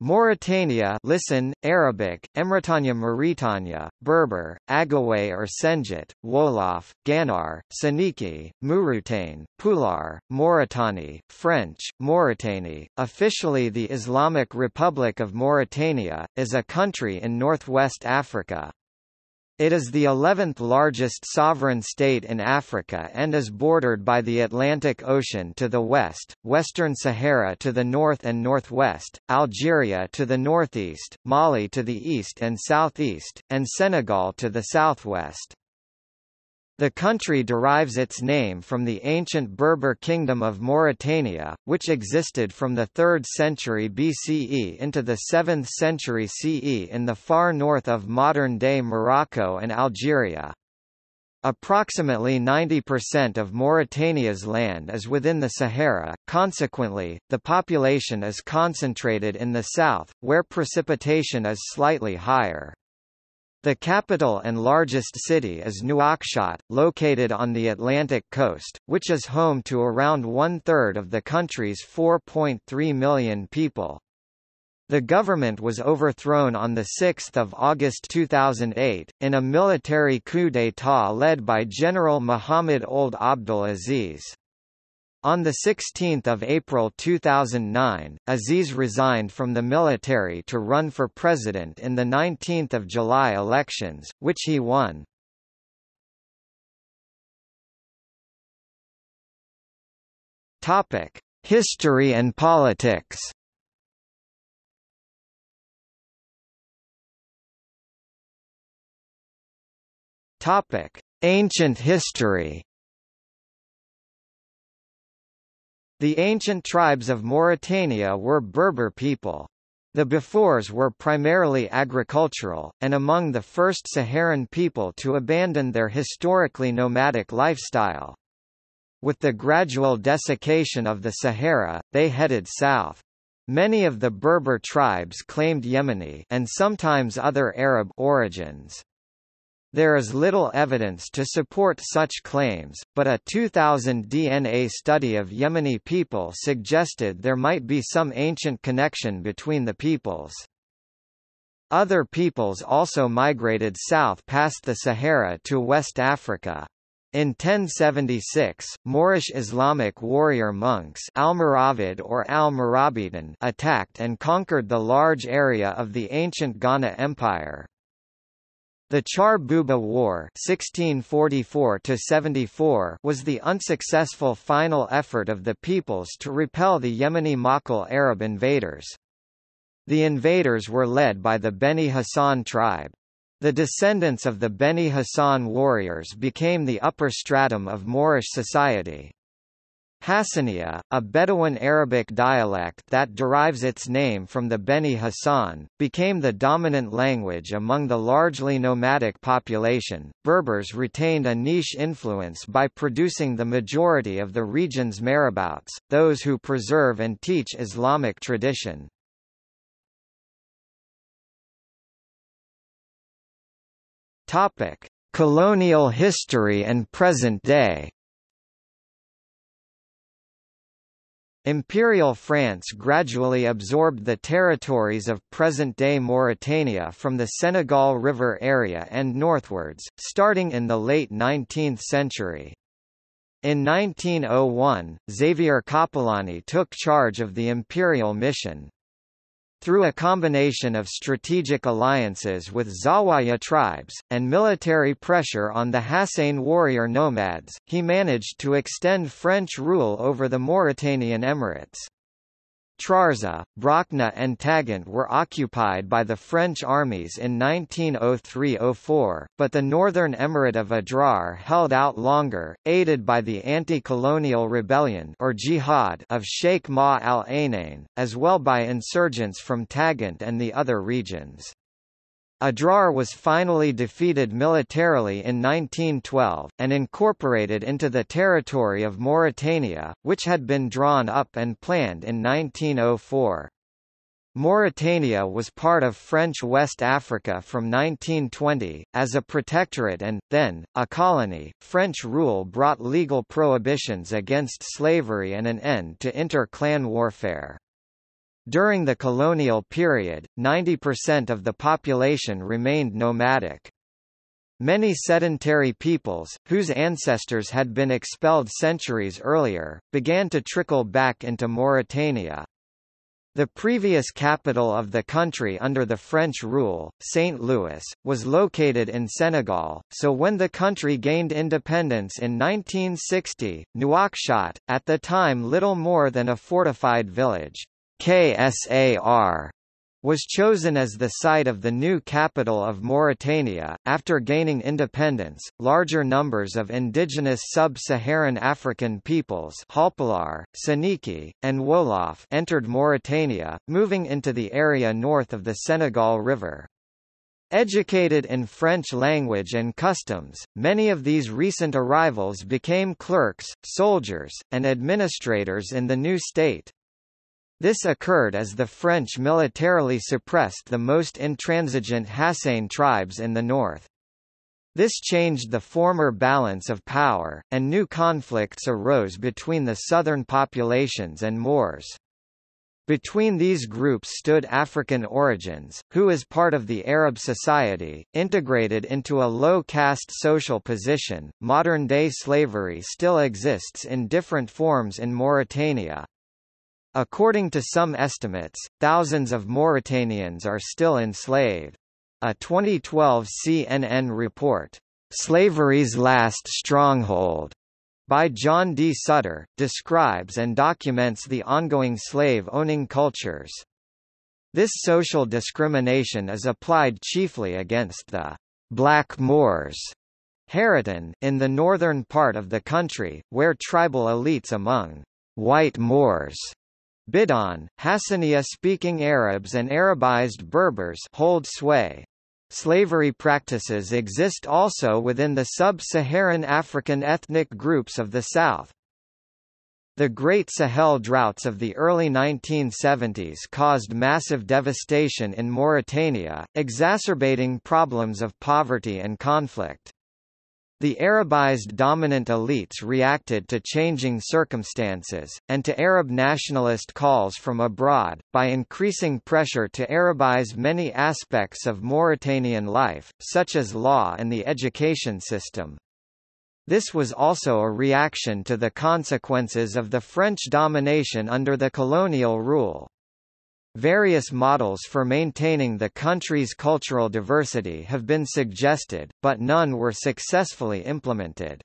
Mauritania listen, Arabic, Emretania Mauritania, Berber, Agaway or Senjit, Wolof, Ganar, Soninke, Mauritane, Pular, Mauritani, French, Mauritanie, officially the Islamic Republic of Mauritania, is a country in northwest Africa. It is the 11th largest sovereign state in Africa and is bordered by the Atlantic Ocean to the west, Western Sahara to the north and northwest, Algeria to the northeast, Mali to the east and southeast, and Senegal to the southwest. The country derives its name from the ancient Berber kingdom of Mauritania, which existed from the 3rd century BCE into the 7th century CE in the far north of modern-day Morocco and Algeria. Approximately 90% of Mauritania's land is within the Sahara, consequently, the population is concentrated in the south, where precipitation is slightly higher. The capital and largest city is Nouakchott, located on the Atlantic coast, which is home to around one-third of the country's 4.3 million people. The government was overthrown on 6 August 2008, in a military coup d'état led by General Mohamed Ould Abdel Aziz. On 16 April 2009, Aziz resigned from the military to run for president in the 19 July elections, which he won. History and politics Ancient history The ancient tribes of Mauritania were Berber people. The Bafours were primarily agricultural, and among the first Saharan people to abandon their historically nomadic lifestyle. With the gradual desiccation of the Sahara, they headed south. Many of the Berber tribes claimed Yemeni and sometimes other Arab origins. There is little evidence to support such claims, but a 2000 DNA study of Yemeni people suggested there might be some ancient connection between the peoples. Other peoples also migrated south past the Sahara to West Africa. In 1076, Moorish Islamic warrior monks Almoravid or Al attacked and conquered the large area of the ancient Ghana Empire. The Char-Buba War (1644–74) was the unsuccessful final effort of the peoples to repel the Yemeni Maqil Arab invaders. The invaders were led by the Beni Hassan tribe. The descendants of the Beni Hassan warriors became the upper stratum of Moorish society. Hassaniya, a Bedouin Arabic dialect that derives its name from the Beni Hassan, became the dominant language among the largely nomadic population. Berbers retained a niche influence by producing the majority of the region's marabouts, those who preserve and teach Islamic tradition. Topic: Colonial history and present day. Imperial France gradually absorbed the territories of present-day Mauritania from the Senegal River area and northwards, starting in the late 19th century. In 1901, Xavier Coppolani took charge of the imperial mission. Through a combination of strategic alliances with Zawaya tribes, and military pressure on the Hassane warrior nomads, he managed to extend French rule over the Mauritanian Emirates. Trarza, Brakna and Tagant were occupied by the French armies in 1903–04, but the northern emirate of Adrar held out longer, aided by the anti-colonial rebellion or jihad of Sheikh Ma al-Ainain, as well by insurgents from Tagant and the other regions. Adrar was finally defeated militarily in 1912, and incorporated into the territory of Mauritania, which had been drawn up and planned in 1904. Mauritania was part of French West Africa from 1920, as a protectorate and, then, a colony. French rule brought legal prohibitions against slavery and an end to inter-clan warfare. During the colonial period, 90% of the population remained nomadic. Many sedentary peoples, whose ancestors had been expelled centuries earlier, began to trickle back into Mauritania. The previous capital of the country under the French rule, St. Louis, was located in Senegal, so when the country gained independence in 1960, Nouakchott, at the time little more than a fortified village, KSAR, was chosen as the site of the new capital of Mauritania. After gaining independence, larger numbers of indigenous sub-Saharan African peoples Halpulaar, Soninke, and Wolof entered Mauritania, moving into the area north of the Senegal River. Educated in French language and customs, many of these recent arrivals became clerks, soldiers, and administrators in the new state. This occurred as the French militarily suppressed the most intransigent Hassane tribes in the north. This changed the former balance of power, and new conflicts arose between the southern populations and Moors. Between these groups stood African origins, who as part of the Arab society, integrated into a low-caste social position. Modern-day slavery still exists in different forms in Mauritania. According to some estimates, thousands of Mauritanians are still enslaved. A 2012 CNN report, Slavery's Last Stronghold, by John D. Sutter, describes and documents the ongoing slave-owning cultures. This social discrimination is applied chiefly against the black Moors Haratin, in the northern part of the country, where tribal elites among white Moors Bidhan, Hassaniya-speaking Arabs and Arabized Berbers hold sway. Slavery practices exist also within the sub-Saharan African ethnic groups of the south. The Great Sahel droughts of the early 1970s caused massive devastation in Mauritania, exacerbating problems of poverty and conflict. The Arabized dominant elites reacted to changing circumstances, and to Arab nationalist calls from abroad, by increasing pressure to Arabize many aspects of Mauritanian life, such as law and the education system. This was also a reaction to the consequences of the French domination under the colonial rule. Various models for maintaining the country's cultural diversity have been suggested, but none were successfully implemented.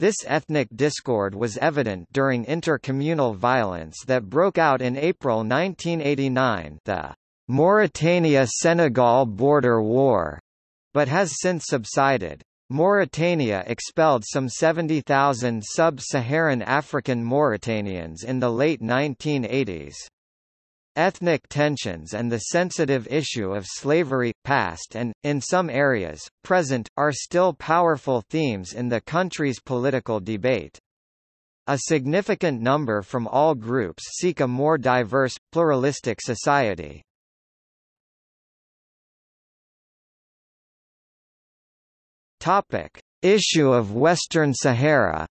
This ethnic discord was evident during intercommunal violence that broke out in April 1989 the Mauritania-Senegal border war, but has since subsided. Mauritania expelled some 70,000 sub-Saharan African Mauritanians in the late 1980s. Ethnic tensions and the sensitive issue of slavery, past and, in some areas, present, are still powerful themes in the country's political debate. A significant number from all groups seek a more diverse, pluralistic society. Topic. Issue of Western Sahara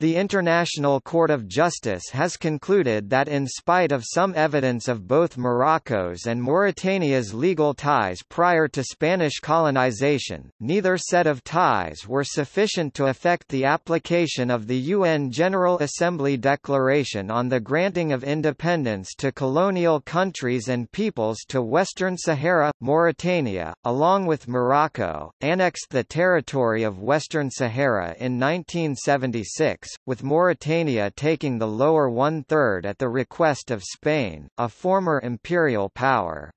The International Court of Justice has concluded that in spite of some evidence of both Morocco's and Mauritania's legal ties prior to Spanish colonization, neither set of ties were sufficient to affect the application of the UN General Assembly Declaration on the granting of independence to colonial countries and peoples to Western Sahara. Mauritania, along with Morocco, annexed the territory of Western Sahara in 1976 with Mauritania taking the lower one-third at the request of Spain, a former imperial power.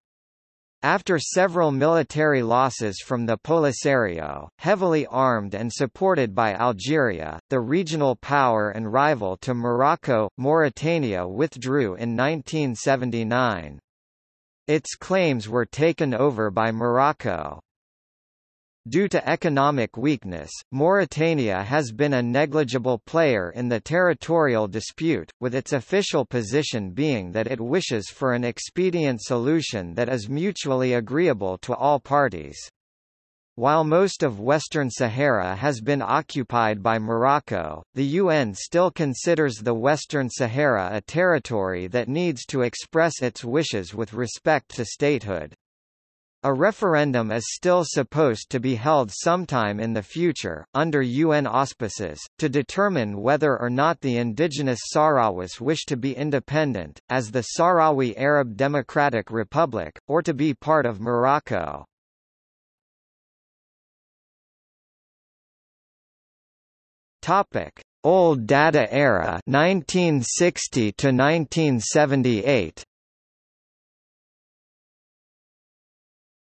After several military losses from the Polisario, heavily armed and supported by Algeria, the regional power and rival to Morocco, Mauritania withdrew in 1979. Its claims were taken over by Morocco. Due to economic weakness, Mauritania has been a negligible player in the territorial dispute, with its official position being that it wishes for an expedient solution that is mutually agreeable to all parties. While most of Western Sahara has been occupied by Morocco, the UN still considers the Western Sahara a territory that needs to express its wishes with respect to statehood. A referendum is still supposed to be held sometime in the future, under UN auspices, to determine whether or not the indigenous Sahrawis wish to be independent, as the Sahrawi Arab Democratic Republic, or to be part of Morocco. Topic: Ould Daddah Era 1960 to 1978.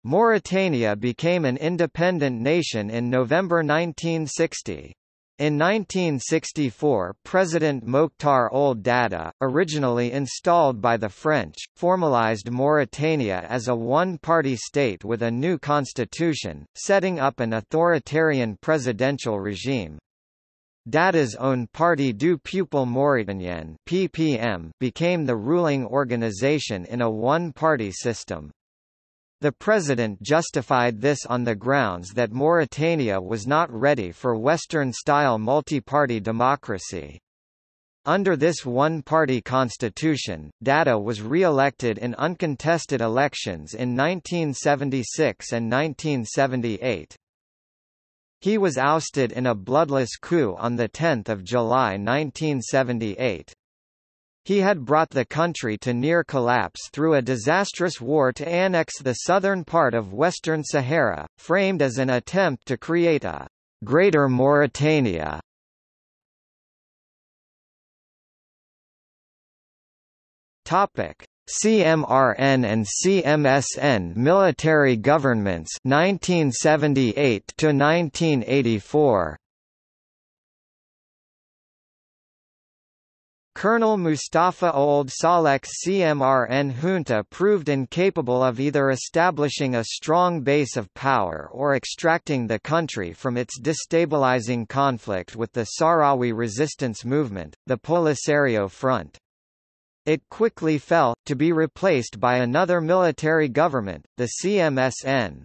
Mauritania became an independent nation in November 1960. In 1964 President Mokhtar Ould Daddah, originally installed by the French, formalized Mauritania as a one-party state with a new constitution, setting up an authoritarian presidential regime. Daddah's own party du Peuple Mauritanien became the ruling organization in a one-party system. The president justified this on the grounds that Mauritania was not ready for Western-style multi-party democracy. Under this one-party constitution, Daddah was re-elected in uncontested elections in 1976 and 1978. He was ousted in a bloodless coup on 10 July 1978. He had brought the country to near collapse through a disastrous war to annex the southern part of Western Sahara, framed as an attempt to create a «Greater Mauritania». CMRN and CMSN military governments 1978 to 1984 Colonel Mustafa Ould Saleh's CMRN junta proved incapable of either establishing a strong base of power or extracting the country from its destabilizing conflict with the Sahrawi resistance movement, the Polisario Front. It quickly fell, to be replaced by another military government, the CMSN.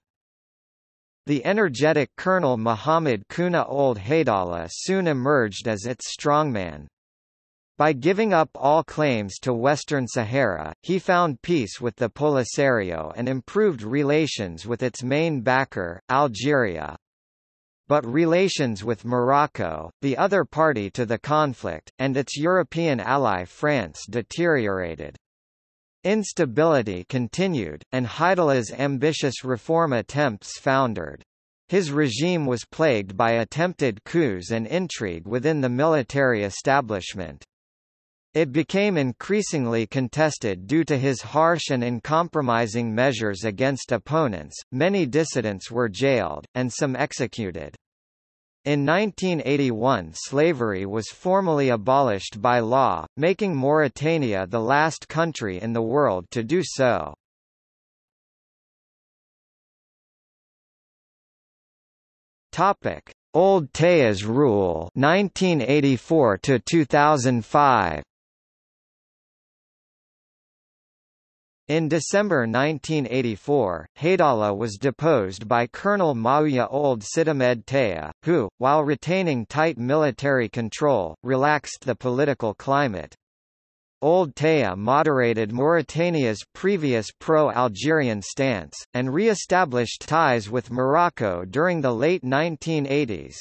The energetic Colonel Muhammad Kuna Ould Haidallah soon emerged as its strongman. By giving up all claims to Western Sahara, he found peace with the Polisario and improved relations with its main backer, Algeria but relations with Morocco, the other party to the conflict, and its European ally France deteriorated. Instability continued, and Haidallah's ambitious reform attempts foundered. His regime was plagued by attempted coups and intrigue within the military establishment. It became increasingly contested due to his harsh and uncompromising measures against opponents, many dissidents were jailed, and some executed. In 1981 slavery was formally abolished by law, making Mauritania the last country in the world to do so. Ould Taya's rule 1984 to 2005 In December 1984, Haidallah was deposed by Colonel Maouya Ould Sid'Ahmed Taya, who, while retaining tight military control, relaxed the political climate. Ould Taya moderated Mauritania's previous pro-Algerian stance, and re-established ties with Morocco during the late 1980s.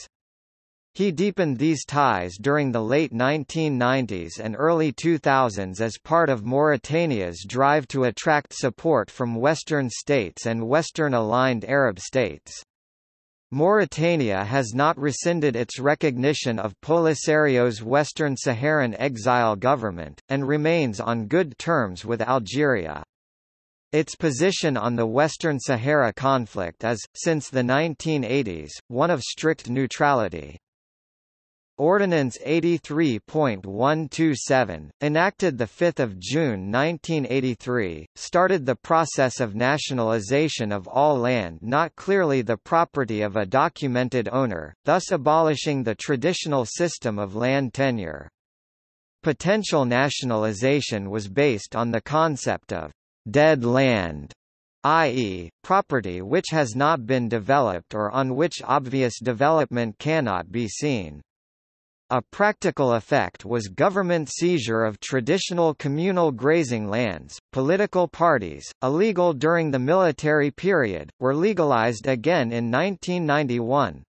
He deepened these ties during the late 1990s and early 2000s as part of Mauritania's drive to attract support from Western states and Western-aligned Arab states. Mauritania has not rescinded its recognition of Polisario's Western Saharan exile government, and remains on good terms with Algeria. Its position on the Western Sahara conflict is, since the 1980s, one of strict neutrality. Ordinance 83.127, enacted 5 June 1983, started the process of nationalization of all land not clearly the property of a documented owner, thus abolishing the traditional system of land tenure. Potential nationalization was based on the concept of «dead land» i.e., property which has not been developed or on which obvious development cannot be seen. A practical effect was government seizure of traditional communal grazing lands. Political parties, illegal during the military period, were legalized again in 1991.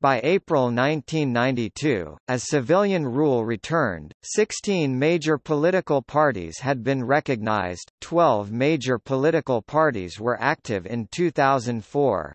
By April 1992, as civilian rule returned, 16 major political parties had been recognized, 12 major political parties were active in 2004.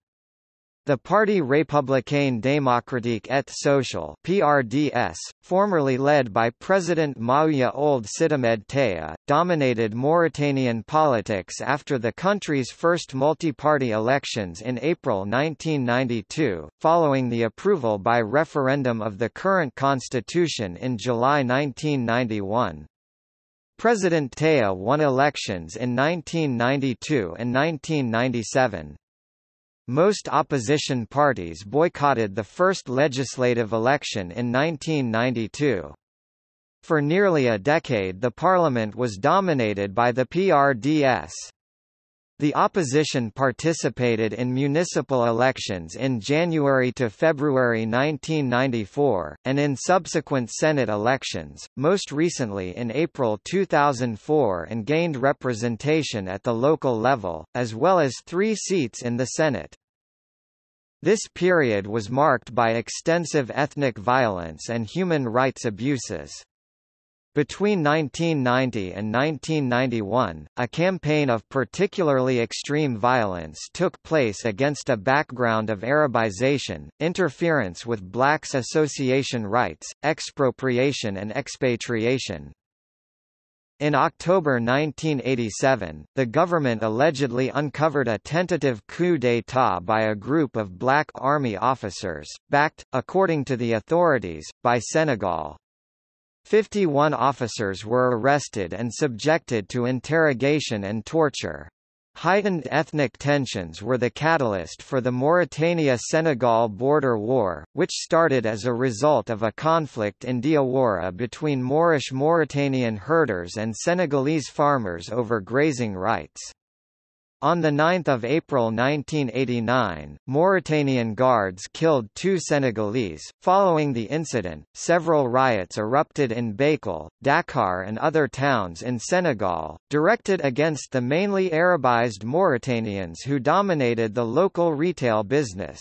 The Parti républicain démocratique et social (PRDS), formerly led by President Maouya Ould Sid'Ahmed Taya, dominated Mauritanian politics after the country's first multi-party elections in April 1992, following the approval by referendum of the current constitution in July 1991. President Taya won elections in 1992 and 1997. Most opposition parties boycotted the first legislative election in 1992. For nearly a decade the parliament was dominated by the PRDS. The opposition participated in municipal elections in January to February 1994, and in subsequent Senate elections, most recently in April 2004 and gained representation at the local level, as well as three seats in the Senate. This period was marked by extensive ethnic violence and human rights abuses. Between 1990 and 1991, a campaign of particularly extreme violence took place against a background of Arabization, interference with blacks' association rights, expropriation and expatriation. In October 1987, the government allegedly uncovered a tentative coup d'état by a group of black army officers, backed, according to the authorities, by Senegal. 51 officers were arrested and subjected to interrogation and torture. Heightened ethnic tensions were the catalyst for the Mauritania-Senegal border war, which started as a result of a conflict in Diawara between Moorish Mauritanian herders and Senegalese farmers over grazing rights. On 9 April 1989, Mauritanian guards killed two Senegalese. Following the incident, several riots erupted in Bakel, Dakar and other towns in Senegal, directed against the mainly Arabized Mauritanians who dominated the local retail business.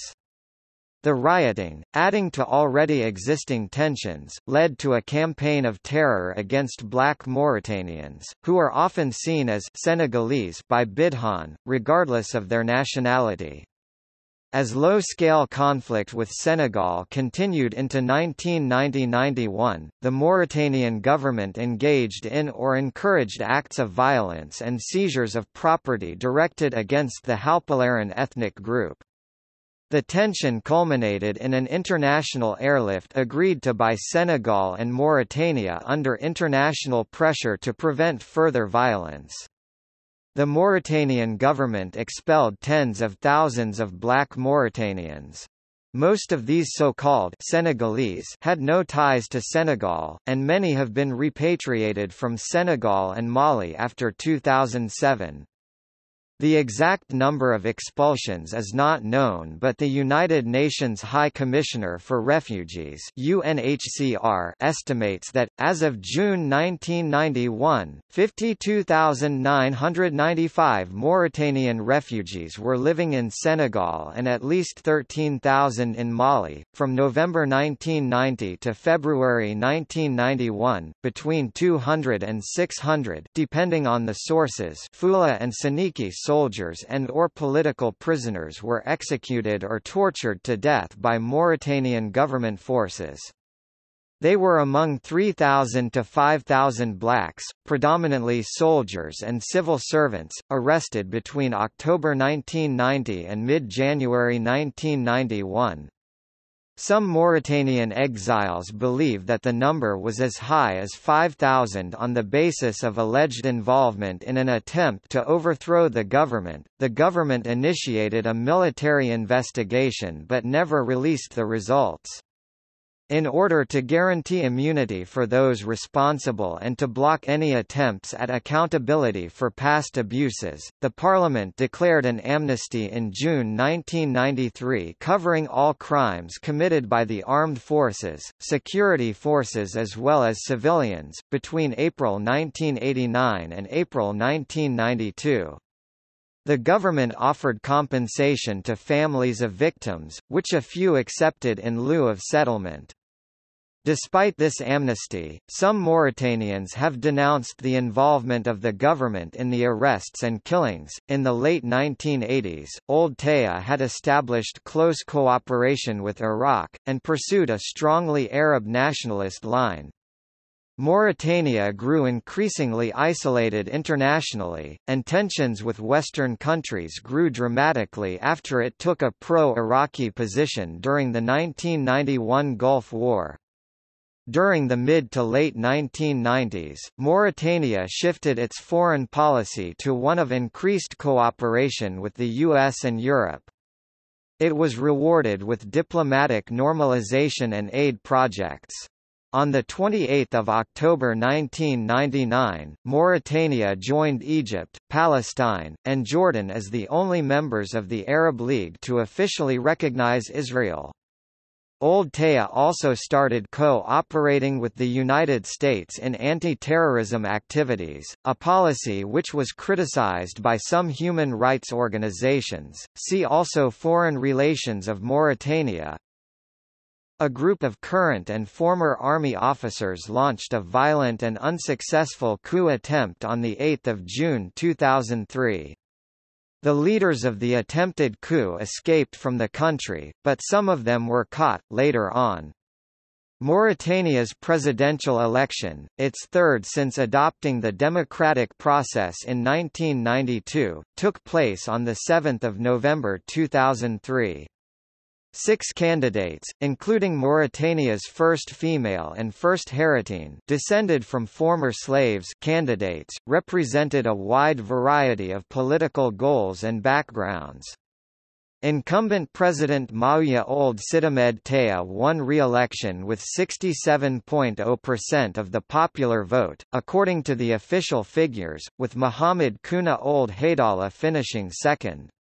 The rioting, adding to already existing tensions, led to a campaign of terror against black Mauritanians, who are often seen as Senegalese by Bidhan, regardless of their nationality. As low-scale conflict with Senegal continued into 1990–91, the Mauritanian government engaged in or encouraged acts of violence and seizures of property directed against the Halpularan ethnic group. The tension culminated in an international airlift agreed to by Senegal and Mauritania under international pressure to prevent further violence. The Mauritanian government expelled tens of thousands of black Mauritanians. Most of these so-called Senegalese had no ties to Senegal, and many have been repatriated from Senegal and Mali after 2007. The exact number of expulsions is not known but the United Nations High Commissioner for Refugees UNHCR estimates that, as of June 1991, 52,995 Mauritanian refugees were living in Senegal and at least 13,000 in Mali. From November 1990 to February 1991, between 200 and 600 depending on the sources Fula and Soninke soldiers and or political prisoners were executed or tortured to death by Mauritanian government forces. They were among 3,000 to 5,000 blacks, predominantly soldiers and civil servants, arrested between October 1990 and mid-January 1991. Some Mauritanian exiles believe that the number was as high as 5,000 on the basis of alleged involvement in an attempt to overthrow the government. The government initiated a military investigation but never released the results. In order to guarantee immunity for those responsible and to block any attempts at accountability for past abuses, the Parliament declared an amnesty in June 1993 covering all crimes committed by the armed forces, security forces as well as civilians, between April 1989 and April 1992. The government offered compensation to families of victims, which a few accepted in lieu of settlement. Despite this amnesty, some Mauritanians have denounced the involvement of the government in the arrests and killings. In the late 1980s, Ould Taya had established close cooperation with Iraq, and pursued a strongly Arab nationalist line. Mauritania grew increasingly isolated internationally, and tensions with Western countries grew dramatically after it took a pro-Iraqi position during the 1991 Gulf War. During the mid to late 1990s, Mauritania shifted its foreign policy to one of increased cooperation with the US and Europe. It was rewarded with diplomatic normalization and aid projects. On 28 October 1999, Mauritania joined Egypt, Palestine, and Jordan as the only members of the Arab League to officially recognize Israel. Ould Taya also started co-operating with the United States in anti-terrorism activities, a policy which was criticized by some human rights organizations. See also Foreign relations of Mauritania, a group of current and former army officers launched a violent and unsuccessful coup attempt on 8 June 2003. The leaders of the attempted coup escaped from the country, but some of them were caught, later on. Mauritania's presidential election, its third since adopting the democratic process in 1992, took place on 7 November 2003. Six candidates, including Mauritania's first female and first Haratine descended from former slaves candidates, represented a wide variety of political goals and backgrounds. Incumbent President Mawia Ould Sid'Ahmed Taya won re-election with 67.0% of the popular vote, according to the official figures, with Mohamed Kuna Ould Haidala finishing second.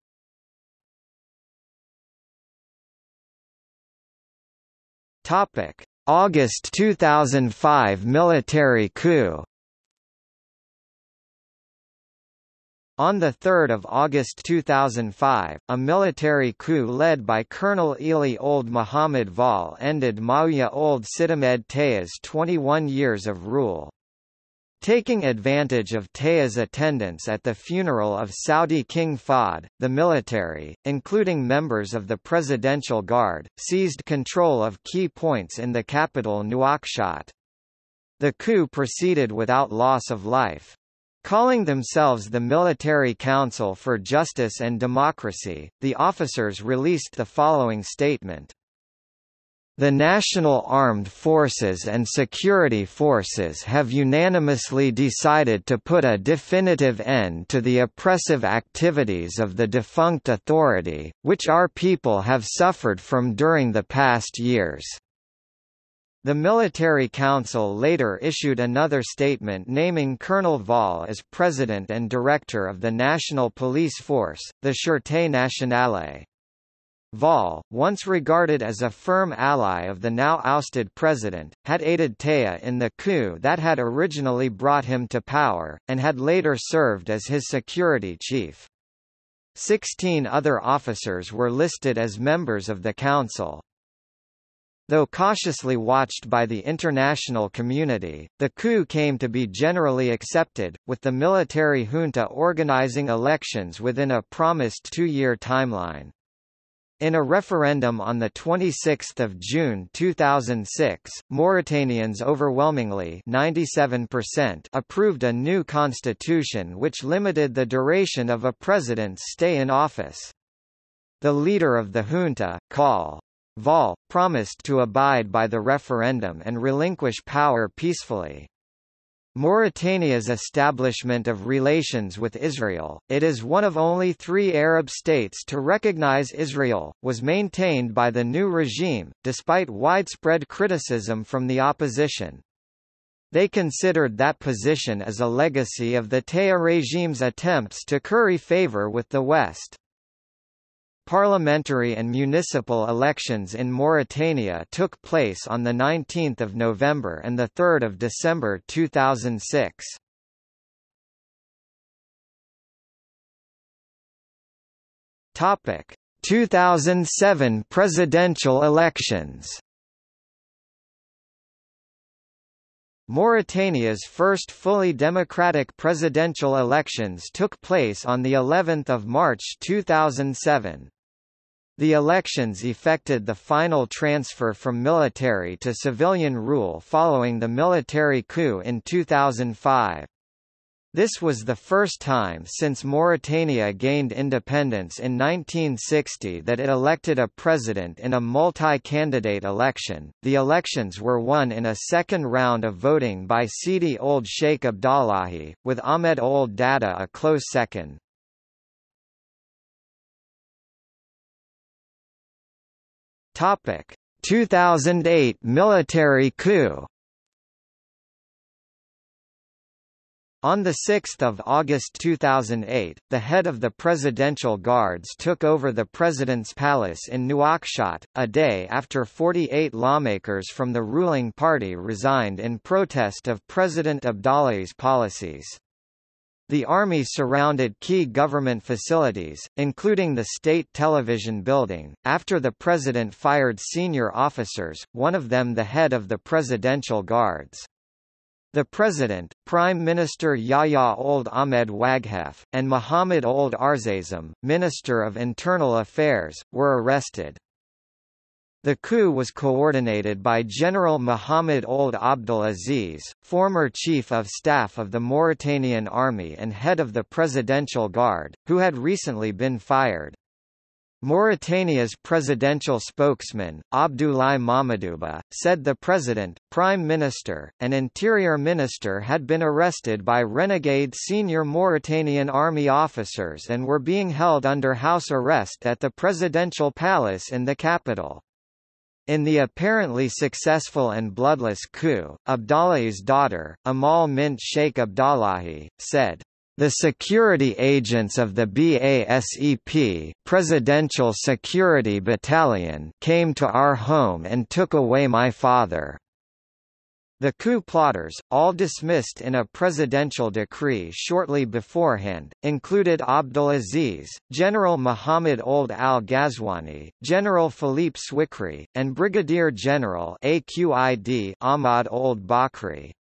Topic: August 2005 military coup. On 3 August 2005, a military coup led by Colonel Eli Ould Muhammad Val ended Mawia Ould Sid'Ahmed Taya's 21 years of rule. Taking advantage of Taya's attendance at the funeral of Saudi King Fahd, the military, including members of the Presidential Guard, seized control of key points in the capital Nouakchott. The coup proceeded without loss of life. Calling themselves the Military Council for Justice and Democracy, the officers released the following statement. The National Armed Forces and Security Forces have unanimously decided to put a definitive end to the oppressive activities of the defunct authority, which our people have suffered from during the past years. The Military Council later issued another statement naming Colonel Val as President and Director of the National Police Force, the Sûreté Nationale. Val, once regarded as a firm ally of the now ousted president, had aided Taya in the coup that had originally brought him to power, and had later served as his security chief. Sixteen other officers were listed as members of the council. Though cautiously watched by the international community, the coup came to be generally accepted, with the military junta organizing elections within a promised two-year timeline. In a referendum on 26 June 2006, Mauritanians overwhelmingly 97% approved a new constitution which limited the duration of a president's stay in office. The leader of the junta, Col. Val, promised to abide by the referendum and relinquish power peacefully. Mauritania's establishment of relations with Israel, it is one of only three Arab states to recognize Israel, was maintained by the new regime, despite widespread criticism from the opposition. They considered that position as a legacy of the Taya regime's attempts to curry favor with the West. Parliamentary and municipal elections in Mauritania took place on 19 November and 3 December 2006. Topic: 2007 presidential elections. Mauritania's first fully democratic presidential elections took place on the 11th of March 2007. The elections effected the final transfer from military to civilian rule following the military coup in 2005. This was the first time since Mauritania gained independence in 1960 that it elected a president in a multi-candidate election. The elections were won in a second round of voting by Sidi Ould Sheikh Abdallahi, with Ahmed Ould Daddah a close second. Topic: 2008 military coup. On 6 August 2008, the head of the Presidential Guards took over the President's Palace in Nouakchott, a day after 48 lawmakers from the ruling party resigned in protest of President Abdallahi's policies. The army surrounded key government facilities, including the state television building, after the president fired senior officers, one of them the head of the Presidential Guards. The President, Prime Minister Yahya Ould Ahmed Waghef, and Mohamed Ould Arzazam, Minister of Internal Affairs, were arrested. The coup was coordinated by General Mohamed Ould Abdel Aziz, former Chief of Staff of the Mauritanian Army and head of the Presidential Guard, who had recently been fired. Mauritania's presidential spokesman, Abdoulaye Mamadouba, said the president, prime minister, and interior minister had been arrested by renegade senior Mauritanian army officers and were being held under house arrest at the presidential palace in the capital. In the apparently successful and bloodless coup, Abdallahi's daughter, Amal Mint Sheikh Abdallahi, said, the security agents of the BASEP Presidential Security Battalion came to our home and took away my father. The coup plotters, all dismissed in a presidential decree shortly beforehand, included Abdelaziz, General Muhammad Ould al-Ghazwani, General Philippe Swikri, and Brigadier General AQID Ahmad Ould Bakri.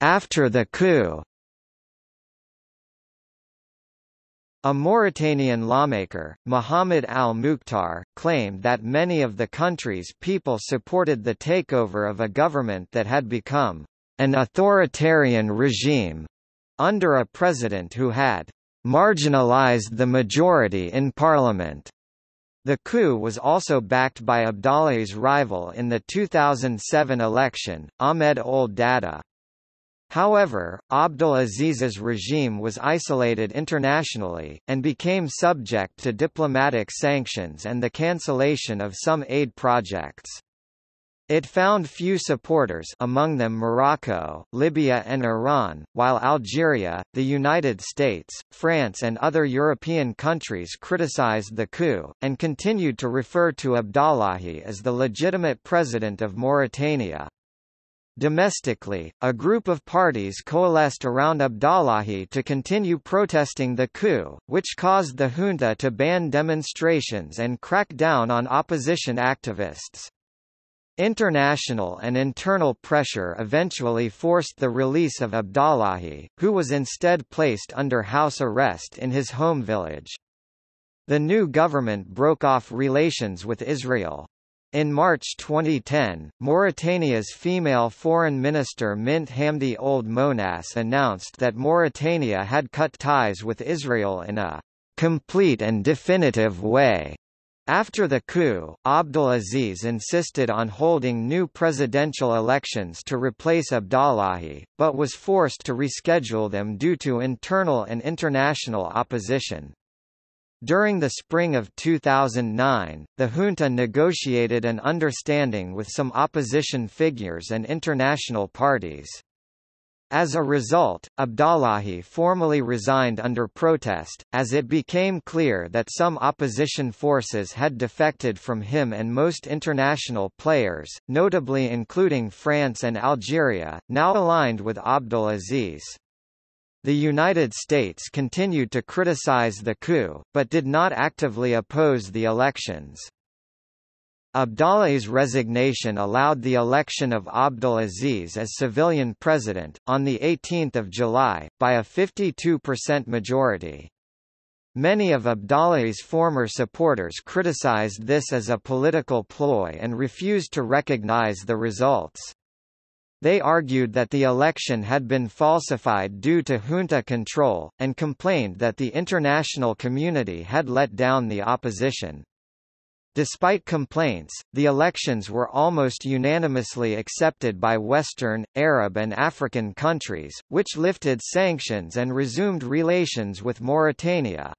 After the coup. A Mauritanian lawmaker, Mohamed al-Mukhtar, claimed that many of the country's people supported the takeover of a government that had become an authoritarian regime under a president who had marginalized the majority in parliament. The coup was also backed by Abdallahi's rival in the 2007 election, Ahmed Ould Daddah. However, Abdul Aziz's regime was isolated internationally, and became subject to diplomatic sanctions and the cancellation of some aid projects. It found few supporters among them Morocco, Libya and Iran, while Algeria, the United States, France and other European countries criticized the coup, and continued to refer to Abdallahi as the legitimate president of Mauritania. Domestically, a group of parties coalesced around Abdallahi to continue protesting the coup, which caused the junta to ban demonstrations and crack down on opposition activists. International and internal pressure eventually forced the release of Abdallahi, who was instead placed under house arrest in his home village. The new government broke off relations with Israel. In March 2010, Mauritania's female foreign minister Mint Hamdi Ould Monas announced that Mauritania had cut ties with Israel in a complete and definitive way After the coup, Abdulaziz insisted on holding new presidential elections to replace Abdallahi, but was forced to reschedule them due to internal and international opposition. During the spring of 2009, the junta negotiated an understanding with some opposition figures and international parties. As a result, Abdallahi formally resigned under protest, as it became clear that some opposition forces had defected from him and most international players, notably including France and Algeria, now aligned with Abdulaziz. The United States continued to criticize the coup, but did not actively oppose the elections. Abdullah's resignation allowed the election of Abdulaziz as civilian president, on 18 July, by a 52% majority. Many of Abdullah's former supporters criticized this as a political ploy and refused to recognize the results. They argued that the election had been falsified due to junta control, and complained that the international community had let down the opposition. Despite complaints, the elections were almost unanimously accepted by Western, Arab and African countries, which lifted sanctions and resumed relations with Mauritania.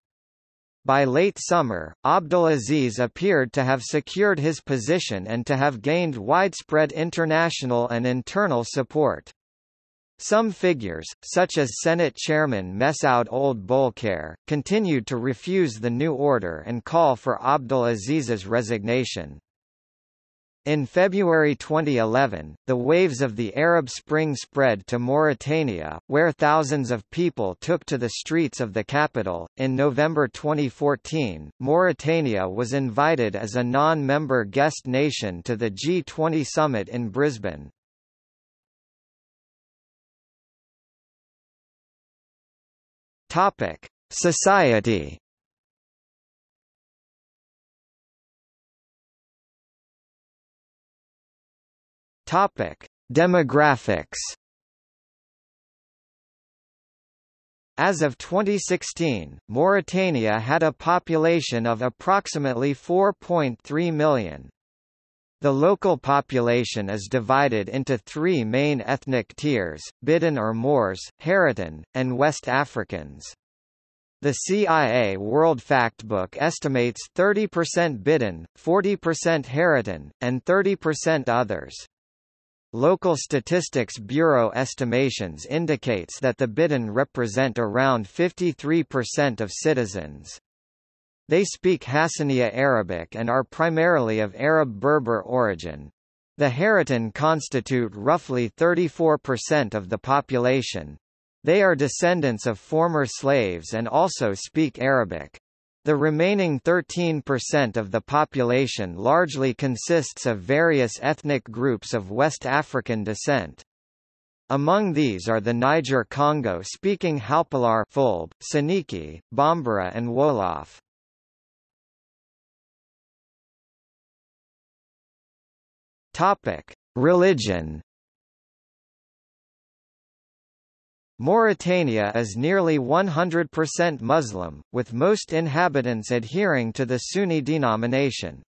By late summer, Abdulaziz appeared to have secured his position and to have gained widespread international and internal support. Some figures, such as Senate Chairman Messaoud Ould Boulkheir, continued to refuse the new order and call for Abdulaziz's resignation. In February 2011, the waves of the Arab Spring spread to Mauritania, where thousands of people took to the streets of the capital. In November 2014, Mauritania was invited as a non member guest nation to the G20 summit in Brisbane. Topic: Society. Topic: Demographics. As of 2016, Mauritania had a population of approximately 4.3 million. The local population is divided into three main ethnic tiers, Bidhan or Moors, Haratin, and West Africans. The CIA World Factbook estimates 30% Bidhan, 40% Haratin, and 30% others. Local Statistics Bureau estimations indicates that the Bidhan represent around 53% of citizens. They speak Hassaniya Arabic and are primarily of Arab Berber origin. The Haratin constitute roughly 34% of the population. They are descendants of former slaves and also speak Arabic. The remaining 13% of the population largely consists of various ethnic groups of West African descent. Among these are the Niger-Congo speaking Halpulaar Fulb, Soninke, Bambara and Wolof. Topic: Religion. Mauritania is nearly 100% Muslim, with most inhabitants adhering to the Sunni denomination.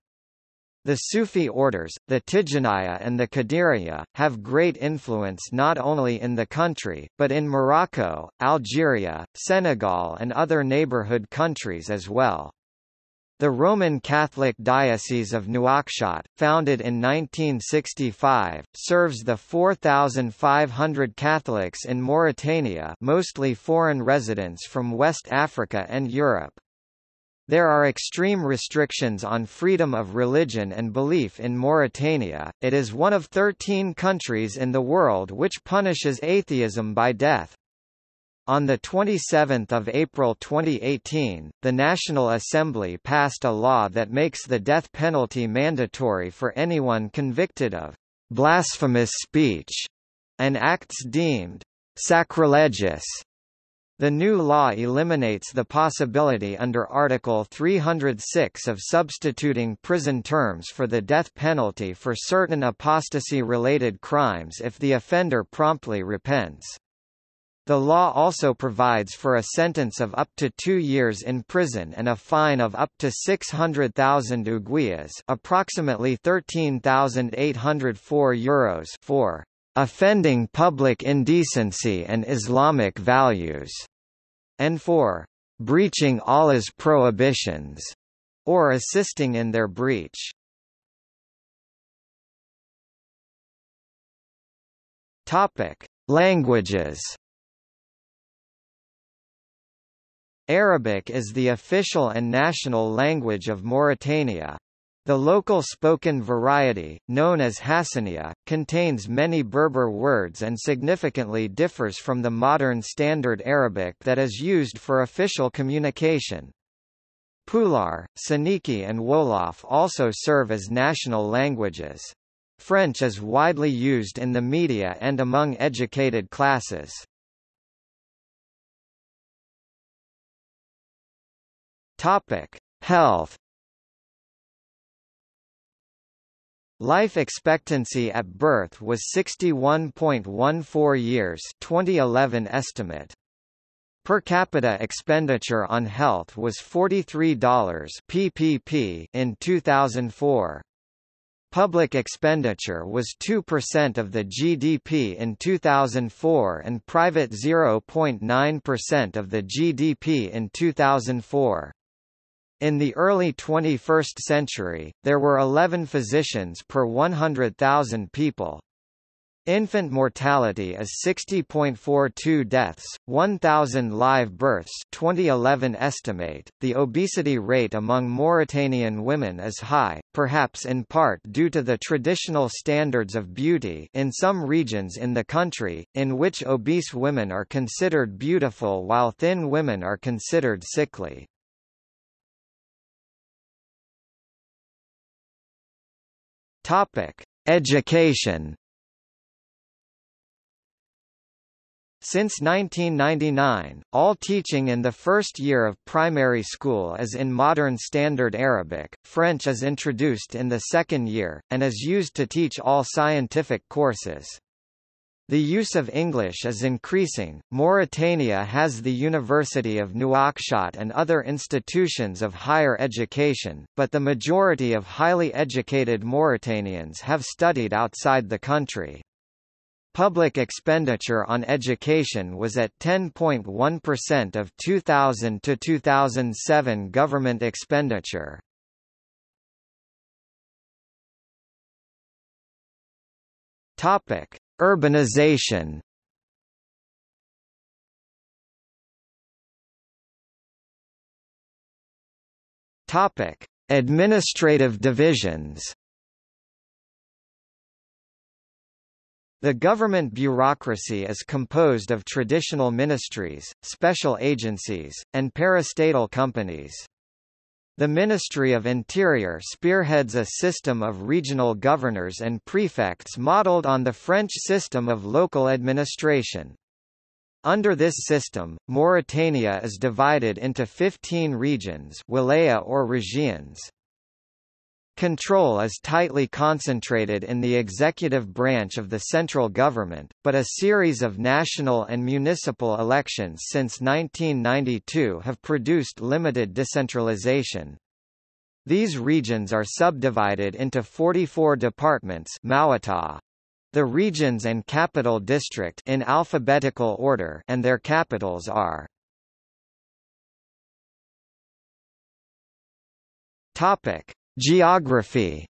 The Sufi orders, the Tijaniya and the Qadiriya, have great influence not only in the country, but in Morocco, Algeria, Senegal and other neighborhood countries as well. The Roman Catholic Diocese of Nouakchott, founded in 1965, serves the 4,500 Catholics in Mauritania mostly foreign residents from West Africa and Europe. There are extreme restrictions on freedom of religion and belief in Mauritania, it is one of 13 countries in the world which punishes atheism by death. On 27 April 2018, the National Assembly passed a law that makes the death penalty mandatory for anyone convicted of blasphemous speech and acts deemed sacrilegious. The new law eliminates the possibility under Article 306 of substituting prison terms for the death penalty for certain apostasy-related crimes if the offender promptly repents. The law also provides for a sentence of up to two years in prison and a fine of up to 600,000 ouguiyas approximately 13,804 euros for offending public indecency and Islamic values, and for breaching Allah's prohibitions, or assisting in their breach. Topic: Languages Arabic is the official and national language of Mauritania. The local spoken variety, known as Hassaniya, contains many Berber words and significantly differs from the modern Standard Arabic that is used for official communication. Pulaar, Soninke and Wolof also serve as national languages. French is widely used in the media and among educated classes. Topic: Health. Life expectancy at birth was 61.14 years 2011 estimate. Per capita expenditure on health was $43 PPP in 2004. Public expenditure was 2% of the GDP in 2004 and private 0.9% of the GDP in 2004. In the early 21st century, there were 11 physicians per 100,000 people. Infant mortality is 60.42 deaths, 1,000 live births 2011 estimate. The obesity rate among Mauritanian women is high, perhaps in part due to the traditional standards of beauty in some regions in the country, in which obese women are considered beautiful while thin women are considered sickly. Topic: Education. Since 1999, all teaching in the first year of primary school is in Modern Standard Arabic, French is introduced in the second year, and is used to teach all scientific courses. The use of English is increasing. Mauritania has the University of Nouakchott and other institutions of higher education, but the majority of highly educated Mauritanians have studied outside the country. Public expenditure on education was at 10.1% of 2000 to 2007 government expenditure. Topic: Urbanization Topic: Administrative divisions. The government bureaucracy is composed of traditional ministries, special agencies, and parastatal companies. The Ministry of Interior spearheads a system of regional governors and prefects modeled on the French system of local administration. Under this system, Mauritania is divided into 15 regions wilaya or regions. Control is tightly concentrated in the executive branch of the central government, but a series of national and municipal elections since 1992 have produced limited decentralization. These regions are subdivided into 44 departments The regions and capital district in alphabetical order and their capitals are Topic Geography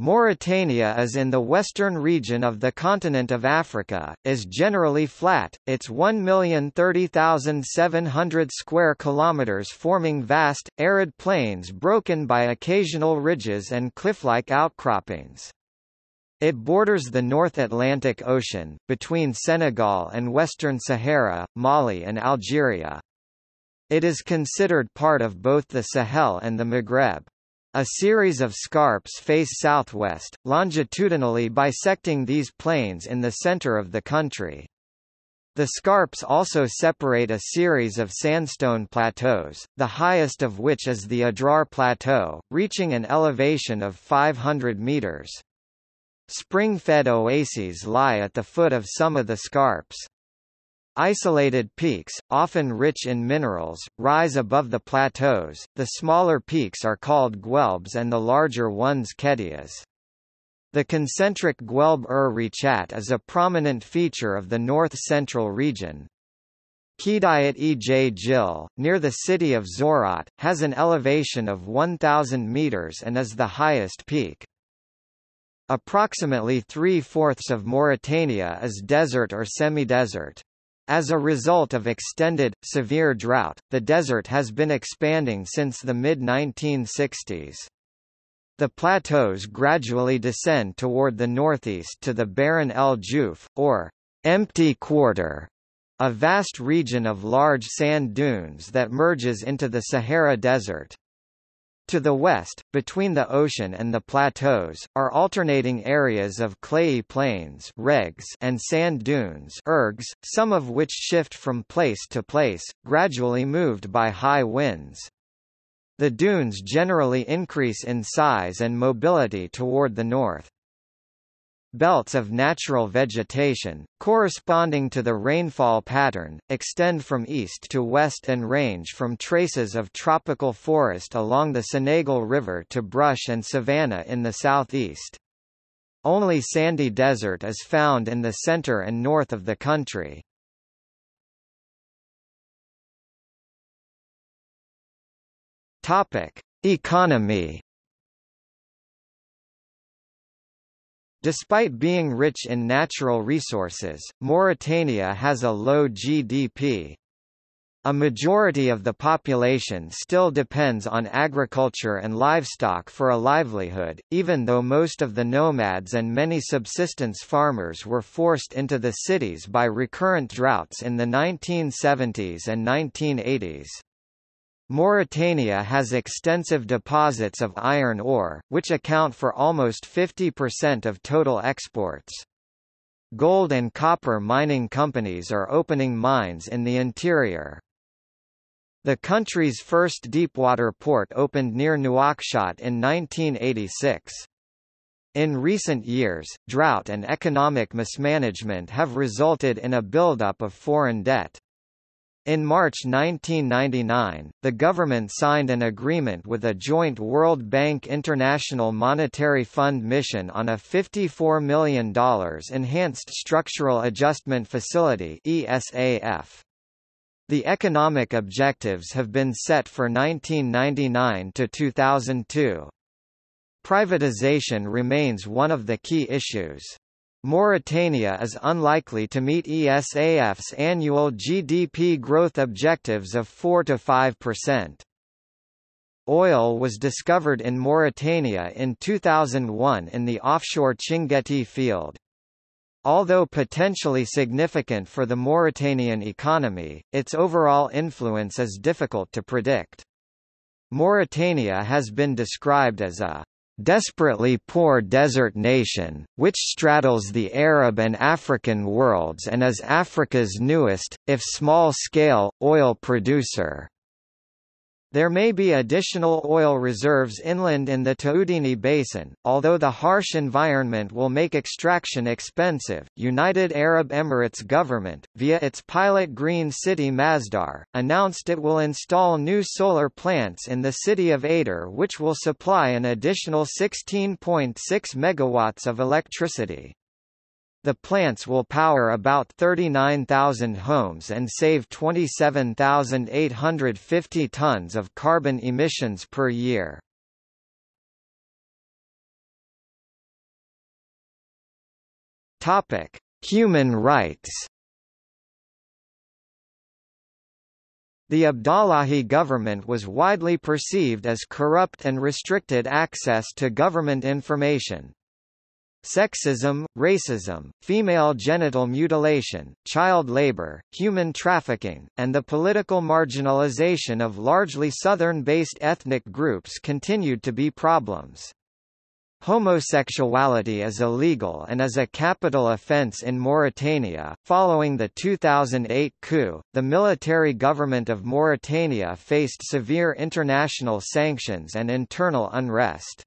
Mauritania is in the western region of the continent of Africa, is generally flat, its 1,030,700 square kilometers forming vast, arid plains broken by occasional ridges and cliff-like outcroppings. It borders the North Atlantic Ocean, between Senegal and Western Sahara, Mali and Algeria. It is considered part of both the Sahel and the Maghreb. A series of scarps face southwest, longitudinally bisecting these plains in the center of the country. The scarps also separate a series of sandstone plateaus, the highest of which is the Adrar Plateau, reaching an elevation of 500 meters. Spring-fed oases lie at the foot of some of the scarps. Isolated peaks, often rich in minerals, rise above the plateaus. The smaller peaks are called guelbs and the larger ones khedias. The concentric Guelb-ur-Richat is a prominent feature of the north-central region. Khedayat Ej Jil, near the city of Zouérat, has an elevation of 1,000 metres and is the highest peak. Approximately three-fourths of Mauritania is desert or semi-desert. As a result of extended, severe drought, the desert has been expanding since the mid-1960s. The plateaus gradually descend toward the northeast to the Barren El Jouf, or empty quarter, a vast region of large sand dunes that merges into the Sahara Desert. To the west, between the ocean and the plateaus, are alternating areas of clayey plains regs and sand dunes ergs, some of which shift from place to place, gradually moved by high winds. The dunes generally increase in size and mobility toward the north. Belts of natural vegetation, corresponding to the rainfall pattern, extend from east to west and range from traces of tropical forest along the Senegal River to brush and savanna in the southeast. Only sandy desert is found in the center and north of the country. Economy Despite being rich in natural resources, Mauritania has a low GDP. A majority of the population still depends on agriculture and livestock for a livelihood, even though most of the nomads and many subsistence farmers were forced into the cities by recurrent droughts in the 1970s and 1980s. Mauritania has extensive deposits of iron ore, which account for almost 50% of total exports. Gold and copper mining companies are opening mines in the interior. The country's first deepwater port opened near Nouakchott in 1986. In recent years, drought and economic mismanagement have resulted in a buildup of foreign debt. In March 1999, the government signed an agreement with a joint World Bank International Monetary Fund mission on a $54 million Enhanced Structural Adjustment Facility ESAF. The economic objectives have been set for 1999 to 2002. Privatization remains one of the key issues. Mauritania is unlikely to meet ESAF's annual GDP growth objectives of 4 to 5%. Oil was discovered in Mauritania in 2001 in the offshore Chinguetti field. Although potentially significant for the Mauritanian economy, its overall influence is difficult to predict. Mauritania has been described as a desperately poor desert nation, which straddles the Arab and African worlds and is Africa's newest, if small-scale, oil producer. There may be additional oil reserves inland in the Taoudeni Basin, although the harsh environment will make extraction expensive. United Arab Emirates government, via its pilot Green City Masdar, announced it will install new solar plants in the city of Ader which will supply an additional 16.6 megawatts of electricity. The plants will power about 39,000 homes and save 27,850 tons of carbon emissions per year. Topic: Human rights. The Abdallahi government was widely perceived as corrupt and restricted access to government information, Sexism, racism, female genital mutilation, child labor, human trafficking, and the political marginalization of largely southern-based ethnic groups continued to be problems. Homosexuality is illegal and is a capital offense in Mauritania. Following the 2008 coup, the military government of Mauritania faced severe international sanctions and internal unrest.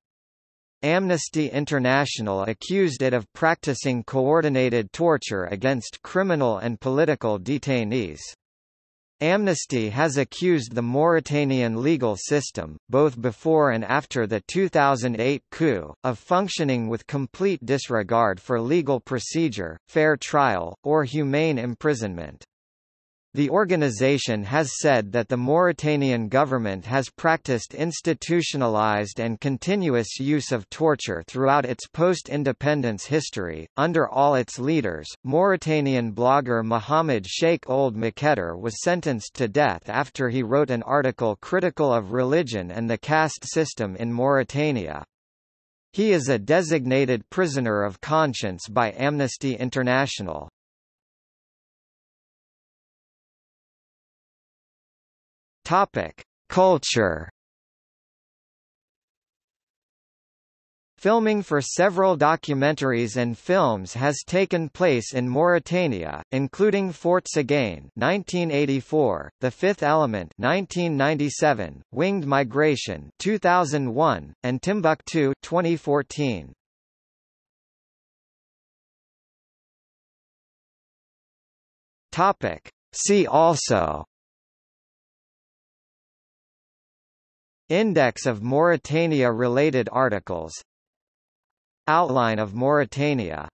Amnesty International accused it of practicing coordinated torture against criminal and political detainees. Amnesty has accused the Mauritanian legal system, both before and after the 2008 coup, of functioning with complete disregard for legal procedure, fair trial, or humane imprisonment. The organization has said that the Mauritanian government has practiced institutionalized and continuous use of torture throughout its post-independence history. Under all its leaders, Mauritanian blogger Mohamed Sheikh Ould Mkhaitir was sentenced to death after he wrote an article critical of religion and the caste system in Mauritania. He is a designated prisoner of conscience by Amnesty International. Topic: Culture. Filming for several documentaries and films has taken place in Mauritania, including Fort Saganne (1984), The Fifth Element (1997), Winged Migration (2001), and Timbuktu (2014). Topic: See also Index of Mauritania-related articles. Outline of Mauritania